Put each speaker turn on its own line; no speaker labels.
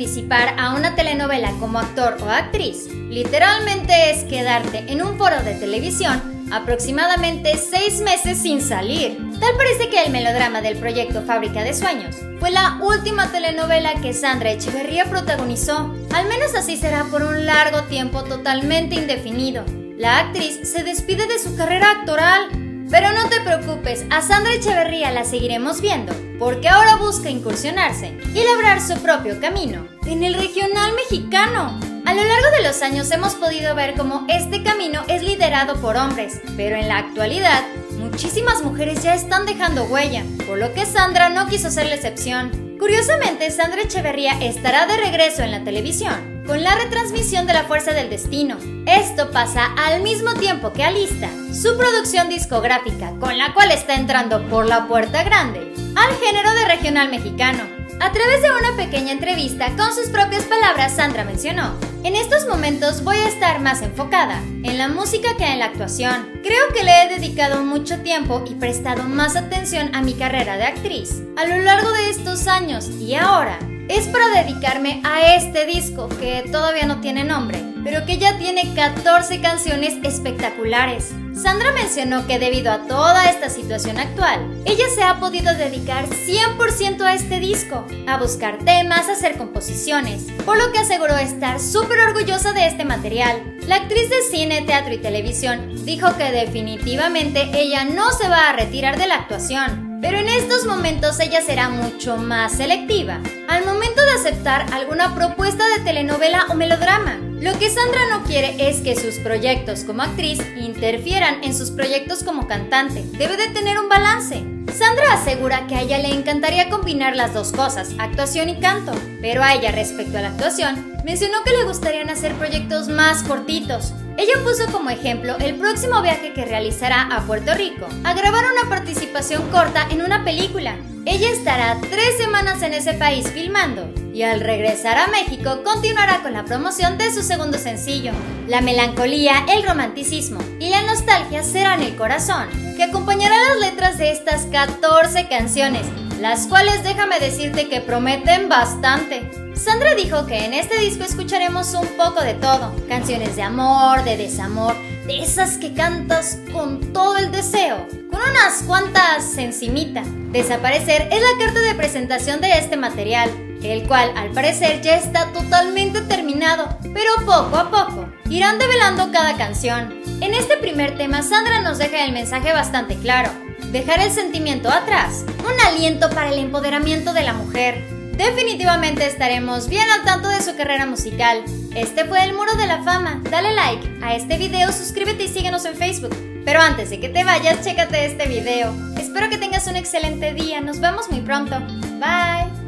participar a una telenovela como actor o actriz, literalmente es quedarte en un foro de televisión aproximadamente seis meses sin salir. Tal parece que el melodrama del proyecto Fábrica de Sueños fue la última telenovela que Sandra Echeverría protagonizó. Al menos así será por un largo tiempo totalmente indefinido. La actriz se despide de su carrera actoral. Pero no te preocupes, a Sandra Echeverría la seguiremos viendo, porque ahora busca incursionarse y labrar su propio camino en el regional mexicano. A lo largo de los años hemos podido ver cómo este camino es liderado por hombres, pero en la actualidad muchísimas mujeres ya están dejando huella, por lo que Sandra no quiso ser la excepción. Curiosamente, Sandra Echeverría estará de regreso en la televisión, con la retransmisión de La Fuerza del Destino. Esto pasa al mismo tiempo que Alista, su producción discográfica, con la cual está entrando por la puerta grande al género de regional mexicano. A través de una pequeña entrevista, con sus propias palabras, Sandra mencionó, en estos momentos voy a estar más enfocada en la música que en la actuación. Creo que le he dedicado mucho tiempo y prestado más atención a mi carrera de actriz a lo largo de estos años y ahora es para dedicarme a este disco que todavía no tiene nombre, pero que ya tiene 14 canciones espectaculares. Sandra mencionó que debido a toda esta situación actual, ella se ha podido dedicar 100% a este disco, a buscar temas, a hacer composiciones, por lo que aseguró estar súper orgullosa de este material. La actriz de cine, teatro y televisión dijo que definitivamente ella no se va a retirar de la actuación, pero en estos momentos ella será mucho más selectiva al momento de aceptar alguna propuesta de telenovela o melodrama. Lo que Sandra no quiere es que sus proyectos como actriz interfieran en sus proyectos como cantante. Debe de tener un balance. Sandra asegura que a ella le encantaría combinar las dos cosas, actuación y canto, pero a ella respecto a la actuación, mencionó que le gustarían hacer proyectos más cortitos. Ella puso como ejemplo el próximo viaje que realizará a Puerto Rico, a grabar una participación corta en una película. Ella estará tres semanas en ese país filmando y al regresar a México continuará con la promoción de su segundo sencillo. La melancolía, el romanticismo y la nostalgia serán el corazón, que acompañará las letras de estas 14 canciones, las cuales déjame decirte que prometen bastante. Sandra dijo que en este disco escucharemos un poco de todo, canciones de amor, de desamor, de esas que cantas con todo el deseo, con unas cuantas encimita. Desaparecer es la carta de presentación de este material, el cual al parecer ya está totalmente terminado, pero poco a poco irán develando cada canción. En este primer tema Sandra nos deja el mensaje bastante claro, dejar el sentimiento atrás, un aliento para el empoderamiento de la mujer, Definitivamente estaremos bien al tanto de su carrera musical. Este fue el Muro de la Fama. Dale like a este video, suscríbete y síguenos en Facebook. Pero antes de que te vayas, chécate este video. Espero que tengas un excelente día. Nos vemos muy pronto. Bye.